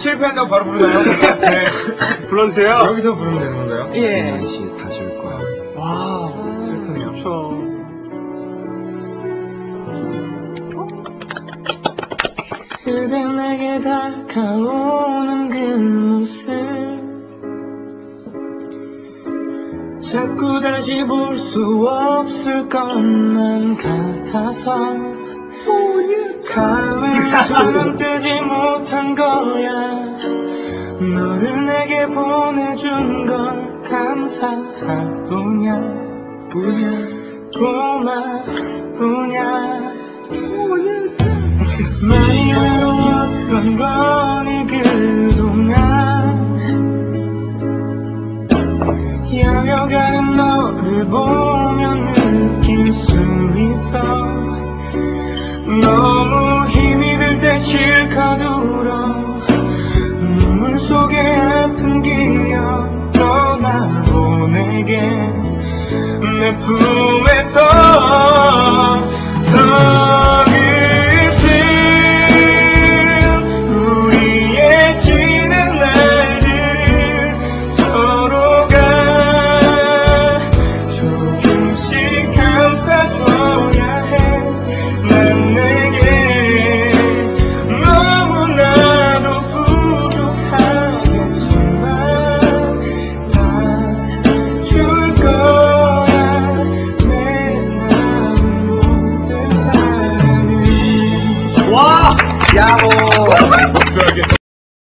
실패한다고 바로 부르나요? 네. 불러주세요. 여기서 부르면 되는 건가요? 예. 다시 다시 올 거야. 와. 슬프네요. 그대 내게 다가오는 그 모습 자꾸 다시 볼 수 없을 것만 같아서 감을 두 눈 뜨지 못한 거야. 너를 내게 보내준 건 감사하구냐 고마우냐 많이 외로웠던 거니 그동안. 야여가는 너를 보면 느낄 수 있어. 너무 때 실컷 울어 눈물 속에 아픈 기억 떠나보내게 내 품에서 서 ¡Bravo!